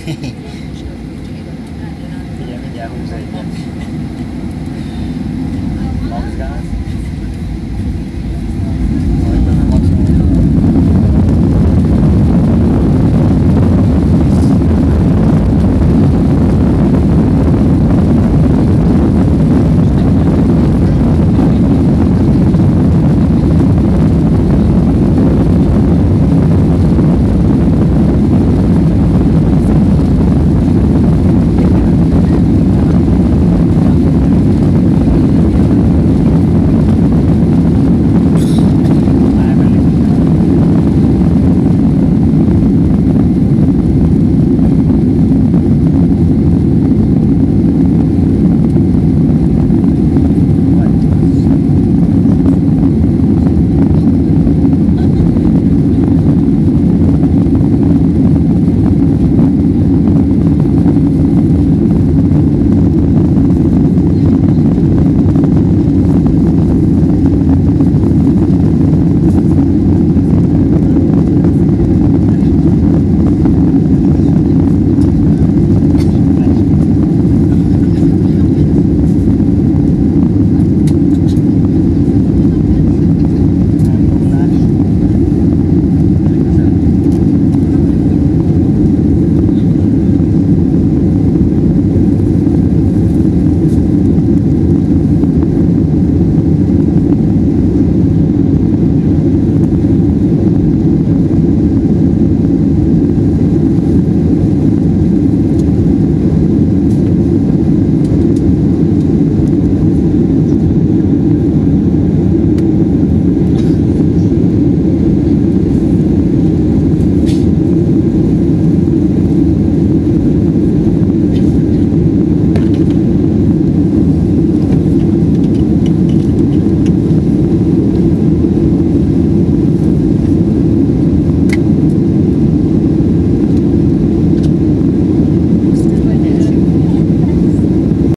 mindjárt, mindjárt húz egyet.